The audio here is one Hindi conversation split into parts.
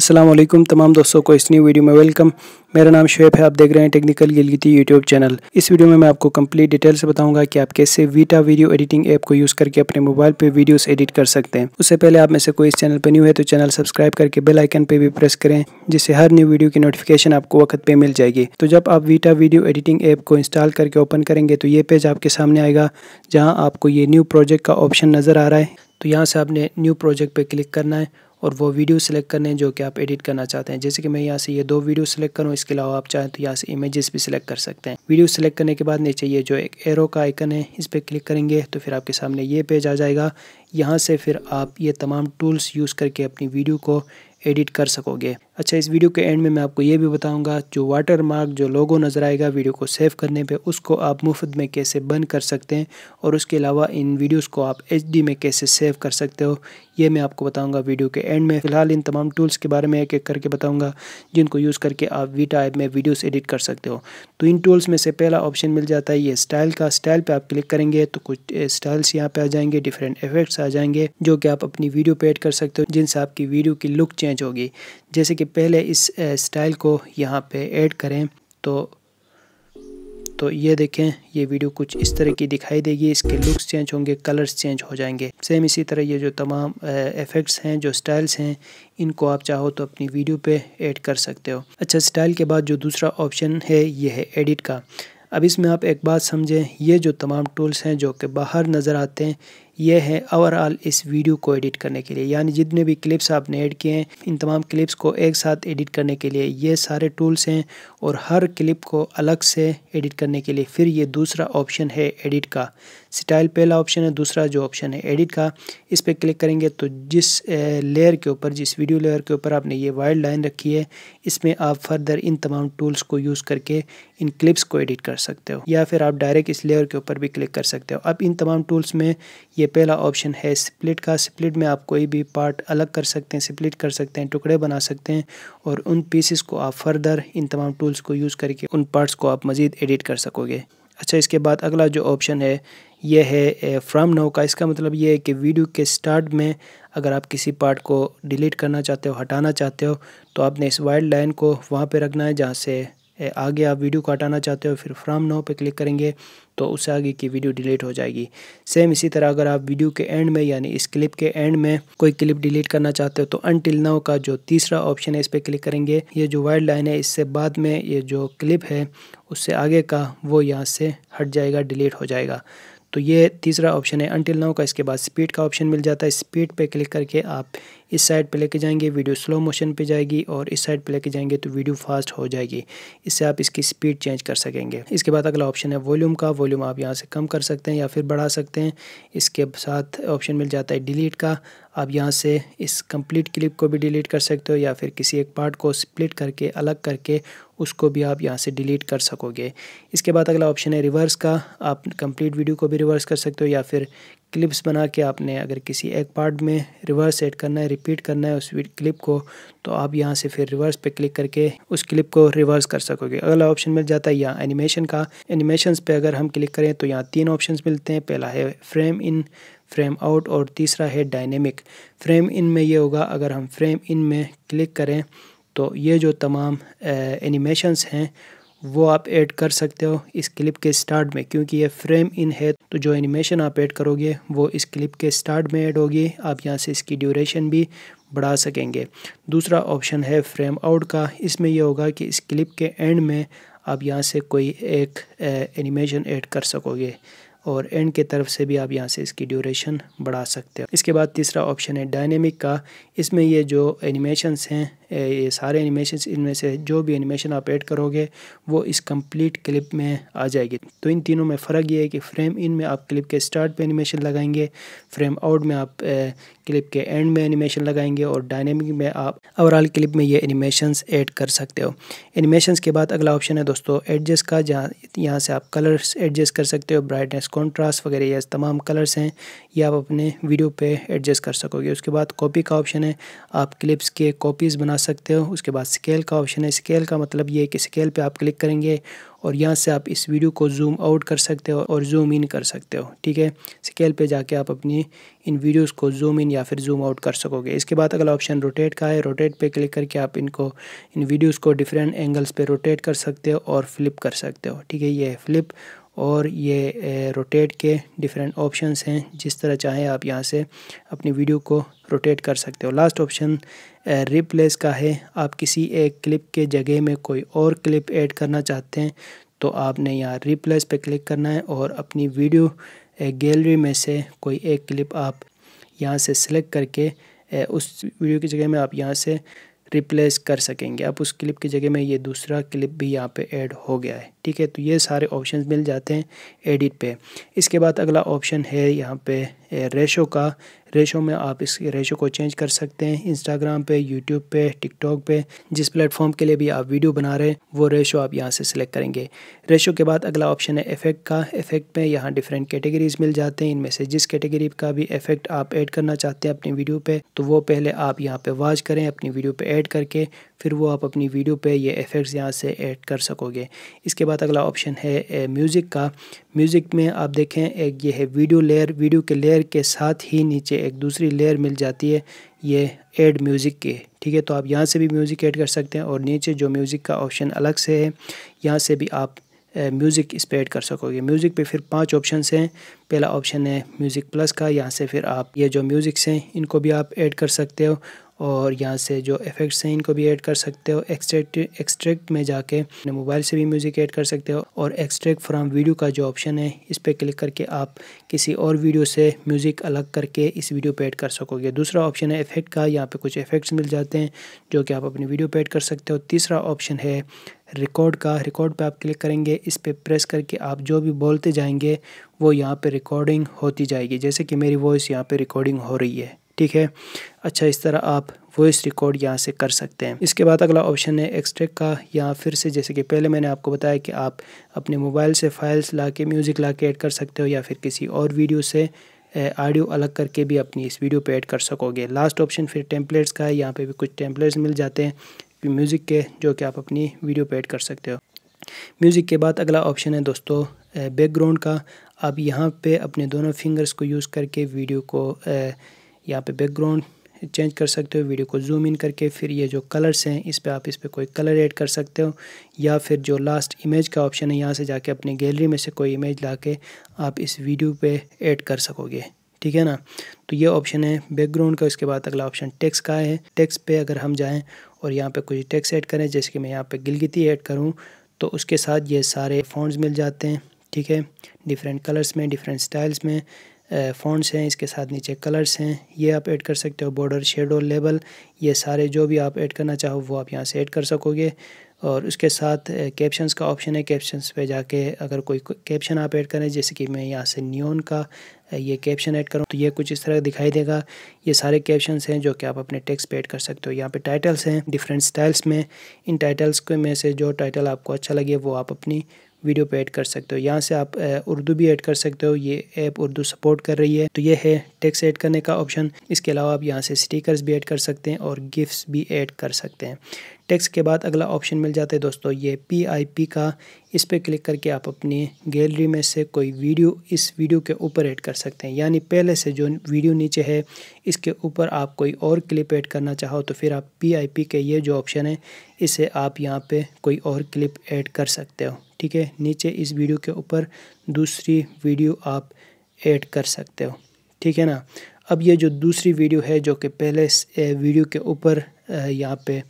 असलम तमाम दोस्तों को इस न्यू वीडियो में वेलकम मेरा नाम शुएब है, आप देख रहे हैं टेक्निकल गिलगिती यूट्यूब चैनल इस वीडियो में मैं आपको कंप्लीट डिटेल से बताऊँगा कि आप कैसे वीटा वीडियो एडिटिंग ऐप को यूज़ करके अपने मोबाइल पे वीडियोस एडिट कर सकते हैं। उससे पहले आप में से कोई इस चैनल पर न्यू है तो चैनल सब्सक्राइब करके बेल आइकन पर भी प्रेस करें, जिससे हर न्यू वीडियो की नोटिफिकेशन आपको वक्त पर मिल जाएगी। तो जब आप वीटा वीडियो एडिटिंग ऐप को इंस्टॉल करके ओपन करेंगे तो ये पेज आपके सामने आएगा, जहाँ आपको ये न्यू प्रोजेक्ट का ऑप्शन नज़र आ रहा है। तो यहाँ से आपने न्यू प्रोजेक्ट पर क्लिक करना है और वो वीडियो सेलेक्ट करने जो कि आप एडिट करना चाहते हैं। जैसे कि मैं यहाँ से ये दो वीडियो सेलेक्ट करूँ, इसके अलावा आप चाहें तो यहाँ से इमेजेस भी सिलेक्ट कर सकते हैं। वीडियो सेलेक्ट करने के बाद नीचे ये जो एक एरो का आइकन है, इस पर क्लिक करेंगे तो फिर आपके सामने ये पेज आ जाएगा। यहाँ से फिर आप ये तमाम टूल्स यूज़ करके अपनी वीडियो को एडिट कर सकोगे। अच्छा इस वीडियो के एंड में मैं आपको ये भी बताऊँगा, जो वाटर मार्क जो लोगो नज़र आएगा वीडियो को सेव करने पे, उसको आप मुफ़्त में कैसे बंद कर सकते हैं और उसके अलावा इन वीडियोस को आप एचडी में कैसे सेव कर सकते हो, ये मैं आपको बताऊँगा वीडियो के एंड में। फ़िलहाल इन तमाम टूल्स के बारे में एक एक करके बताऊँगा, जिनको यूज़ करके आप वीटा ऐप में वीडियोज़ एडिट कर सकते हो। तो इन टूल्स में से पहला ऑप्शन मिल जाता है ये स्टाइल का। स्टाइल पर आप क्लिक करेंगे तो कुछ स्टाइल्स यहाँ पे आ जाएँगे डिफरेंट इफेक्ट्स आ जाएँगे, जो कि आप अपनी वीडियो पे ऐड कर सकते हो, जिनसे आपकी वीडियो की लुक चेंज होगी। जैसे कि पहले इस स्टाइल को यहाँ पे ऐड करें तो तो ये देखें, ये वीडियो कुछ इस तरह की दिखाई देगी। इसके लुक्स चेंज होंगे कलर्स चेंज हो जाएँगे। सेम इसी तरह ये जो तमाम इफ़ेक्ट्स हैं, जो स्टाइल्स हैं, इनको आप चाहो तो अपनी वीडियो पे ऐड कर सकते हो। अच्छा स्टाइल के बाद जो दूसरा ऑप्शन है, ये है एडिट का। अब इसमें आप एक बात समझें, ये जो तमाम टूल्स हैं, जो कि बाहर नज़र आते हैं ये है ओवरऑल इस वीडियो को एडिट करने के लिए। यानी जितने भी क्लिप्स आपने ऐड किए हैं, इन तमाम क्लिप्स को एक साथ एडिट करने के लिए ये सारे टूल्स हैं और हर क्लिप को अलग से एडिट करने के लिए फिर ये दूसरा ऑप्शन है एडिट का। स्टाइल पहला ऑप्शन है, दूसरा जो ऑप्शन है एडिट का। इस पर क्लिक करेंगे तो जिस लेयर के ऊपर, जिस वीडियो लेयर के ऊपर आपने ये वाइल्ड लाइन रखी है, इसमें आप फर्दर इन तमाम टूल्स को यूज़ करके इन क्लिप्स को एडिट कर सकते हो। या फिर आप डायरेक्ट इस लेयर के ऊपर भी क्लिक कर सकते हो। अब इन तमाम टूल्स में ये पहला ऑप्शन है स्प्लिट का। स्प्लिट में आप कोई भी पार्ट अलग कर सकते हैं स्प्लिट कर सकते हैं, टुकड़े बना सकते हैं और उन पीसेस को आप फर्दर इन तमाम टूल्स को यूज़ करके उन पार्ट्स को आप मज़ीद एडिट कर सकोगे। अच्छा इसके बाद अगला जो ऑप्शन है यह है फ्राम नो का। इसका मतलब ये है कि वीडियो के स्टार्ट में अगर आप किसी पार्ट को डिलीट करना चाहते हो, हटाना चाहते हो तो आपने इस वाइल्ड लाइन को वहाँ पे रखना है जहाँ से आगे आप वीडियो को हटाना चाहते हो, फिर फ्राम नो पे क्लिक करेंगे तो उससे आगे की वीडियो डिलीट हो जाएगी। सेम इसी तरह अगर आप वीडियो के एंड में, यानी इस क्लिप के एंड में कोई क्लिप डिलीट करना चाहते हो तो अनटिल नाउ का जो तीसरा ऑप्शन है, इस पर क्लिक करेंगे। ये जो वाइल्ड लाइन है, इससे बाद में ये जो क्लिप है, उससे आगे का वो यहाँ से हट जाएगा डिलीट हो जाएगा। तो ये तीसरा ऑप्शन है। अनटिल नाउ का इसके बाद स्पीड का ऑप्शन मिल जाता है। स्पीड पे क्लिक करके आप इस साइड पे लेके जाएँगे, वीडियो स्लो मोशन पे जाएगी और इस साइड पे लेके जाएँगे तो वीडियो फास्ट हो जाएगी। इससे आप इसकी स्पीड चेंज कर सकेंगे। इसके बाद अगला ऑप्शन है वॉल्यूम का। वॉल्यूम आप यहाँ से कम कर सकते हैं या फिर बढ़ा सकते हैं। इसके साथ ऑप्शन मिल जाता है डिलीट का। आप यहाँ से इस कंप्लीट क्लिप को भी डिलीट कर सकते हो या फिर किसी एक पार्ट को स्प्लिट करके, अलग करके उसको भी आप यहाँ से डिलीट कर सकोगे। इसके बाद अगला ऑप्शन है रिवर्स का। आप कंप्लीट वीडियो को भी रिवर्स कर सकते हो या फिर क्लिप्स बना के आपने अगर किसी एक पार्ट में रिवर्स सेट करना है रिपीट करना है उस क्लिप को तो आप यहाँ से फिर रिवर्स पे क्लिक करके उस क्लिप को रिवर्स कर सकोगे। अगला ऑप्शन मिल जाता है यहाँ एनिमेशन का। एनिमेशन पे अगर हम क्लिक करें तो यहाँ तीन ऑप्शन मिलते हैं। पहला है फ्रेम इन फ्रेम आउट और तीसरा है डायनेमिक फ्रेम इन में ये होगा, अगर हम फ्रेम इन में क्लिक करें तो ये जो तमाम एनिमेशंस हैं, वो आप ऐड कर सकते हो इस क्लिप के स्टार्ट में, क्योंकि ये फ्रेम इन है तो जो एनिमेशन आप ऐड करोगे, वो इस क्लिप के स्टार्ट में ऐड होगी, आप यहाँ से इसकी ड्यूरेशन भी बढ़ा सकेंगे। दूसरा ऑप्शन है फ्रेम आउट का, इसमें यह होगा कि इस क्लिप के एंड में आप यहाँ से कोई एक एनिमेशन ऐड कर सकोगे। और एंड के तरफ़ से भी आप यहाँ से इसकी ड्यूरेशन बढ़ा सकते हो। इसके बाद तीसरा ऑप्शन है डायनेमिक का। इसमें ये जो एनिमेशंस हैं ये सारे एनिमेशन इनमें से जो भी एनिमेशन आप ऐड करोगे, वो इस कंप्लीट क्लिप में आ जाएगी। तो इन तीनों में फ़र्क ये है कि फ्रेम इन में आप क्लिप के स्टार्ट पे एनिमेशन लगाएँगे फ्रेम आउट में आप क्लिप के एंड में एनिमेशन लगाएँगे और डायनेमिक में आप ओवरऑल क्लिप में ये एनिमेशन ऐड कर सकते हो। एनिमेशन के बाद अगला ऑप्शन है दोस्तों एडजस्ट का, जहाँ, यहाँ से आप कलर्स एडजस्ट कर सकते हो ब्राइटनेस कॉन्ट्रास्ट वगैरह, ये तमाम कलर्स हैं। ये आप अपने वीडियो पे एडजस्ट कर सकोगे। उसके बाद कॉपी का ऑप्शन है, आप क्लिप्स के कॉपीज़ बना सकते हो। उसके बाद स्केल का ऑप्शन है। स्केल का मतलब ये कि स्केल पे आप क्लिक करेंगे और यहाँ से आप इस वीडियो को जूम आउट कर सकते हो और जूम इन कर सकते हो, ठीक है? स्केल पे जाके आप अपनी इन वीडियोस को जूम इन या फिर जूम आउट कर सकोगे। इसके बाद अगला ऑप्शन रोटेट का है। रोटेट पे क्लिक करके आप इनको, इन वीडियोस को डिफरेंट एंगल्स पे रोटेट कर सकते हो और फ्लिप कर सकते हो, ठीक है? ये है फ्लिप और ये रोटेट के डिफरेंट ऑप्शंस हैं। जिस तरह चाहें आप यहाँ से अपनी वीडियो को रोटेट कर सकते हो। लास्ट ऑप्शन रिप्लेस का है। आप किसी एक क्लिप के जगह में कोई और क्लिप ऐड करना चाहते हैं तो आपने यहाँ रिप्लेस पे क्लिक करना है और अपनी वीडियो गैलरी में से कोई एक क्लिप आप यहाँ से सिलेक्ट करके उस वीडियो की जगह में आप यहाँ से रिप्लेस कर सकेंगे। आप उस क्लिप की जगह में ये दूसरा क्लिप भी यहाँ पे ऐड हो गया है। ठीक है तो ये सारे ऑप्शन मिल जाते हैं एडिट पे। इसके बाद अगला ऑप्शन है यहाँ पे रेशो का। रेशो में आप इस रेशो को चेंज कर सकते हैं। इंस्टाग्राम पे यूट्यूब पे टिकटॉक पे, जिस प्लेटफॉर्म के लिए भी आप वीडियो बना रहे हैं, वो रेशो आप यहाँ से सिलेक्ट करेंगे। रेशो के बाद अगला ऑप्शन है इफ़ेक्ट का। इफ़ेक्ट में यहाँ डिफरेंट कैटेगरीज मिल जाते हैं। इनमें से जिस कैटेगरी का भी इफ़ेक्ट आप ऐड करना चाहते हैं अपनी वीडियो पे तो वो पहले आप यहाँ पे वॉच करें, अपनी वीडियो पे ऐड करके, फिर वो आप अपनी वीडियो पे ये इफ़ेक्ट्स यहाँ से ऐड कर सकोगे। इसके बाद अगला ऑप्शन है म्यूज़िक का। म्यूज़िक में आप देखें, एक ये है वीडियो लेयर वीडियो के लेयर के साथ ही नीचे एक दूसरी लेयर मिल जाती है, ये ऐड म्यूज़िक के। ठीक है तो आप यहाँ से भी म्यूज़िक ऐड कर सकते हैं और नीचे जो म्यूज़िक का ऑप्शन अलग से है, यहाँ से भी आप म्यूज़िक इस पर ऐड कर सकोगे। म्यूज़िक पे फिर पाँच ऑप्शन हैं। पहला ऑप्शन है म्यूज़िक प्लस का, यहाँ से फिर आप ये जो म्यूज़िक्स हैं, इनको भी आप ऐड कर सकते हो और यहाँ से जो इफ़ेक्ट्स हैं, इनको भी ऐड कर सकते हो। एक्सट्रैक्ट एक्सट्रैक्ट में जाके अपने मोबाइल से भी म्यूज़िक ऐड कर सकते हो और एक्सट्रैक्ट फ्राम वीडियो का जो ऑप्शन है, इस पर क्लिक करके आप किसी और वीडियो से म्यूज़िक अलग करके इस वीडियो पर ऐड कर सकोगे। दूसरा ऑप्शन है इफ़ेक्ट का, यहाँ पर कुछ इफ़ेक्ट्स मिल जाते हैं, जो कि आप अपनी वीडियो पर ऐड कर सकते हो। तीसरा ऑप्शन है रिकॉर्ड का रिकॉर्ड पे आप क्लिक करेंगे, इस पर प्रेस करके आप जो भी बोलते जाएँगे, वो यहाँ पे रिकॉर्डिंग होती जाएगी। जैसे कि मेरी वॉइस यहाँ पे रिकॉर्डिंग हो रही है। ठीक है। अच्छा इस तरह आप वॉइस रिकॉर्ड यहाँ से कर सकते हैं। इसके बाद अगला ऑप्शन है एक्सट्रैक्ट का। यहाँ फिर से जैसे कि पहले मैंने आपको बताया कि आप अपने मोबाइल से फाइल्स ला के म्यूज़िक ला के ऐड कर सकते हो या फिर किसी और वीडियो से ऑडियो अलग करके भी अपनी इस वीडियो पे ऐड कर सकोगे। लास्ट ऑप्शन फिर टेम्पलेट्स का है। यहाँ पे भी कुछ टेम्पलेट्स मिल जाते हैं म्यूज़िक के, जो कि आप अपनी वीडियो पे ऐड कर सकते हो। म्यूज़िक के बाद अगला ऑप्शन है दोस्तों बैकग्राउंड का। आप यहाँ पे अपने दोनों फिंगर्स को यूज़ करके वीडियो को यहाँ पे बैकग्राउंड चेंज कर सकते हो वीडियो को जूम इन करके, फिर ये जो कलर्स हैं, इस पर आप इस पर कोई कलर ऐड कर सकते हो, या फिर जो लास्ट इमेज का ऑप्शन है, यहाँ से जाके अपनी गैलरी में से कोई इमेज ला के आप इस वीडियो पे ऐड कर सकोगे, ठीक है ना? तो ये ऑप्शन है बैकग्राउंड का इसके बाद अगला ऑप्शन टेक्स का है। टेक्स पे अगर हम जाएँ और यहाँ पर कुछ टेक्स ऐड करें, जैसे कि मैं यहाँ पर गिलगिती ऐड करूँ तो उसके साथ ये सारे फ़ॉन्ट्स मिल जाते हैं, ठीक है? डिफरेंट कलर्स में डिफरेंट स्टाइल्स में फ़ॉन्ट्स हैं, इसके साथ नीचे कलर्स हैं, ये आप ऐड कर सकते हो बॉर्डर शेडो लेबल ये सारे जो भी आप ऐड करना चाहो, वो आप यहाँ से ऐड कर सकोगे। और उसके साथ कैप्शंस का ऑप्शन है कैप्शंस पे जाके अगर कोई कैप्शन आप ऐड करें, जैसे कि मैं यहाँ से न्योन का ये कैप्शन ऐड करूँ तो ये कुछ इस तरह दिखाई देगा। ये सारे कैप्शंस हैं जो कि आप अपने टेक्स्ट पे ऐड कर सकते हो। यहाँ पे टाइटल्स हैं डिफरेंट स्टाइल्स में, इन टाइटल्स के में से जो टाइटल आपको अच्छा लगे, वो आप अपनी वीडियो पे ऐड कर सकते हो। यहाँ से आप उर्दू भी ऐड कर सकते हो। ये ऐप उर्दू सपोर्ट कर रही है। तो ये है टेक्स्ट ऐड करने का ऑप्शन। इसके अलावा आप यहाँ से स्टिकर्स भी ऐड कर सकते हैं और गिफ्ट्स भी ऐड कर सकते हैं। टेक्स्ट के बाद अगला ऑप्शन मिल जाता है दोस्तों, ये पी आई पी का। इस पर क्लिक करके आप अपनी गैलरी में से कोई वीडियो, इस वीडियो के ऊपर ऐड कर सकते हैं। यानी पहले से जो वीडियो नीचे है, इसके ऊपर आप कोई और क्लिप ऐड करना चाहो तो फिर आप पी आई पी के ये जो ऑप्शन है, इसे आप यहाँ पे कोई और क्लिप ऐड कर सकते हो। ठीक है? नीचे इस वीडियो के ऊपर दूसरी वीडियो आप ऐड कर सकते हो। ठीक है ना? अब ये जो दूसरी वीडियो है, जो कि पहले वीडियो के ऊपर यहाँ पे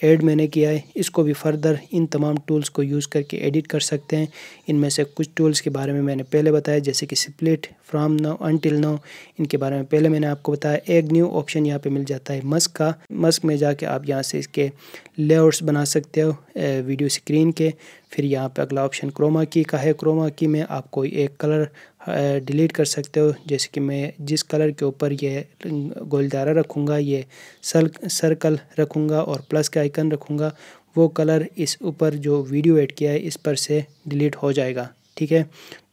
ऐड मैंने किया है, इसको भी फर्दर इन तमाम टूल्स को यूज़ करके एडिट कर सकते हैं। इनमें से कुछ टूल्स के बारे में मैंने पहले बताया, जैसे कि split from no until no इनके बारे में पहले मैंने आपको बताया। एक न्यू ऑप्शन यहाँ पे मिल जाता है मस्क का। मस्क में जाके आप यहाँ से इसके लेआउट्स बना सकते हो वीडियो स्क्रीन के। फिर यहाँ पे अगला ऑप्शन क्रोमा की का है। क्रोमा की में आप कोई एक कलर डिलीट कर सकते हो। जैसे कि मैं जिस कलर के ऊपर ये गोलदारा रखूँगा, ये सल सर्कल रखूँगा और प्लस का आइकन रखूँगा, वो कलर इस ऊपर जो वीडियो ऐड किया है, इस पर से डिलीट हो जाएगा। ठीक है?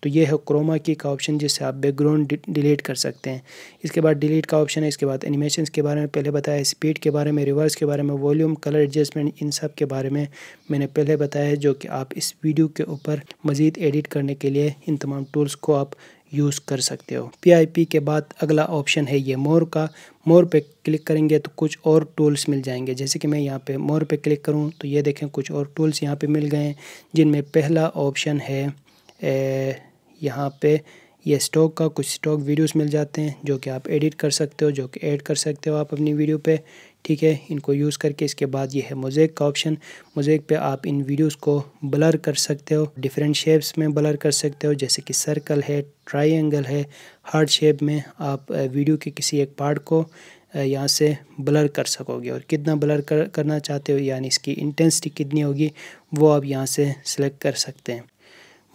तो ये है क्रोमा की का ऑप्शन जिससे आप बैकग्राउंड डिलीट कर सकते हैं। इसके बाद डिलीट का ऑप्शन है, इसके बाद एनिमेशन के बारे में पहले बताया स्पीड के बारे में रिवर्स के बारे में वॉल्यूम कलर एडजस्टमेंट इन सब के बारे में मैंने पहले बताया है, जो कि आप इस वीडियो के ऊपर मज़ीद एडिट करने के लिए इन तमाम टूल्स को आप यूज़ कर सकते हो। पीआईपी के बाद अगला ऑप्शन है ये मोर का। मोर पे क्लिक करेंगे तो कुछ और टूल्स मिल जाएँगे। जैसे कि मैं यहाँ पे मोर पे क्लिक करूँ तो ये देखें कुछ और टूल्स यहाँ पे मिल गए हैं, जिनमें पहला ऑप्शन है यहाँ पे ये स्टॉक का कुछ स्टॉक वीडियोस मिल जाते हैं, जो कि आप एडिट कर सकते हो, जो कि ऐड कर सकते हो आप अपनी वीडियो पे, ठीक है? इनको यूज़ करके इसके बाद ये है मोजेक का ऑप्शन मोजेक पे आप इन वीडियोस को ब्लर कर सकते हो डिफरेंट शेप्स में ब्लर कर सकते हो, जैसे कि सर्कल है ट्राइंगल है हार्ड शेप में आप वीडियो के किसी एक पार्ट को यहाँ से ब्लर कर सकोगे। और कितना ब्लर कर, करना चाहते हो, यानी इसकी इंटेंसिटी कितनी होगी, वो आप यहाँ से सिलेक्ट कर सकते हैं।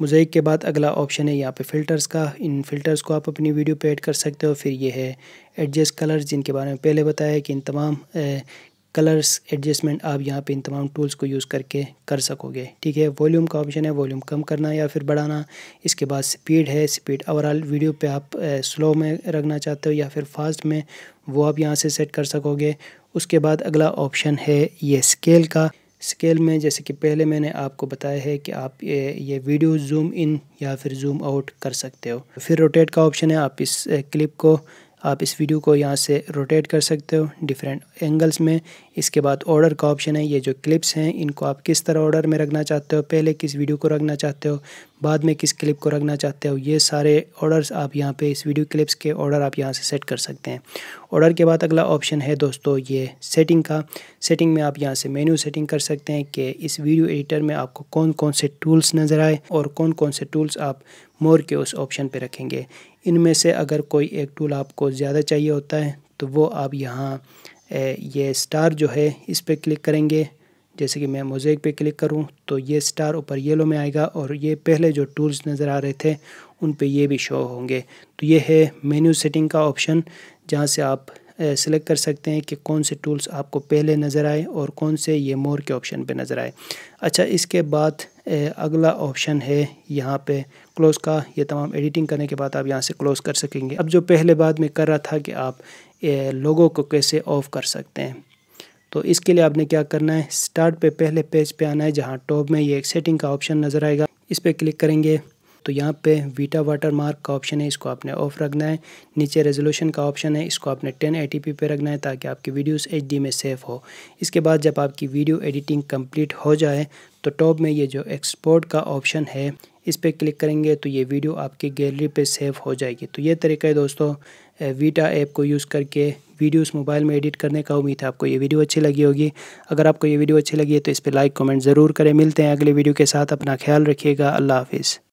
मोज़ेक के बाद अगला ऑप्शन है यहाँ पे फ़िल्टर्स का। इन फ़िल्टर्स को आप अपनी वीडियो पे ऐड कर सकते हो। फिर ये है एडजस्ट कलर्स जिनके बारे में पहले बताया कि इन तमाम कलर्स एडजस्टमेंट आप यहाँ पे इन तमाम टूल्स को यूज़ करके कर सकोगे। ठीक है? वॉल्यूम का ऑप्शन है वॉल्यूम कम करना या फिर बढ़ाना। इसके बाद स्पीड है स्पीड ओवरऑल वीडियो पे आप स्लो में रखना चाहते हो या फिर फास्ट में, वो आप यहाँ से सेट कर सकोगे। उसके बाद अगला ऑप्शन है ये स्केल का। स्केल में, जैसे कि पहले मैंने आपको बताया है कि आप ये ये वीडियो जूम इन या फिर जूम आउट कर सकते हो। फिर रोटेट का ऑप्शन है, आप इस क्लिप को आप इस वीडियो को यहाँ से रोटेट कर सकते हो डिफरेंट एंगल्स में। इसके बाद ऑर्डर का ऑप्शन है, ये जो क्लिप्स हैं, इनको आप किस तरह ऑर्डर में रखना चाहते हो? पहले किस वीडियो को रखना चाहते हो? बाद में किस क्लिप को रखना चाहते हो? ये सारे ऑर्डर्स आप यहाँ पे इस वीडियो क्लिप्स के ऑर्डर आप यहाँ से सेट कर सकते हैं। ऑर्डर के बाद अगला ऑप्शन है दोस्तों, ये सेटिंग का। सेटिंग में आप यहाँ से मेन्यू सेटिंग कर सकते हैं कि इस वीडियो एडिटर में आपको कौन कौन से टूल्स नज़र आए और कौन कौन से टूल्स आप मोर के उस ऑप्शन पर रखेंगे। इनमें से अगर कोई एक टूल आपको ज़्यादा चाहिए होता है तो वो आप यहाँ ये स्टार जो है, इस पर क्लिक करेंगे। जैसे कि मैं मोज़ेक पे क्लिक करूँ तो ये स्टार ऊपर येलो में आएगा और ये पहले जो टूल्स नज़र आ रहे थे, उन पे ये भी शो होंगे। तो ये है मेन्यू सेटिंग का ऑप्शन जहाँ से आप सेलेक्ट कर सकते हैं कि कौन से टूल्स आपको पहले नज़र आए और कौन से ये मोर के ऑप्शन पे नज़र आए। अच्छा इसके बाद अगला ऑप्शन है यहाँ पे क्लोज़ का। ये तमाम एडिटिंग करने के बाद आप यहाँ से क्लोज़ कर सकेंगे। अब जो पहले बाद में कर रहा था कि आप लोगों को कैसे ऑफ़ कर सकते हैं। तो इसके लिए आपने क्या करना है? स्टार्ट पे पहले पेज पे आना है जहाँ टॉप में ये एक सेटिंग का ऑप्शन नज़र आएगा। इस पर क्लिक करेंगे। तो यहाँ पे वीटा वाटर मार्क का ऑप्शन है, इसको आपने ऑफ़ रखना है। नीचे रेजोल्यूशन का ऑप्शन है, इसको आपने 1080p पे रखना है ताकि आपकी वीडियोस एचडी में सेफ़ हो। इसके बाद जब आपकी वीडियो एडिटिंग कंप्लीट हो जाए तो टॉप में ये जो एक्सपोर्ट का ऑप्शन है, इस पर क्लिक करेंगे तो ये वीडियो आपकी गैलरी पे सेव हो जाएगी। तो ये तरीका है दोस्तों वीटा ऐप को यूज़ करके वीडियोस मोबाइल में एडिट करने का। उम्मीद है आपको ये वीडियो अच्छी लगी होगी। अगर आपको ये वीडियो अच्छी लगी है तो इस पर लाइक कमेंट ज़रूर करें। मिलते हैं अगले वीडियो के साथ। अपना ख्याल रखिएगा। अल्लाह हाफिज़।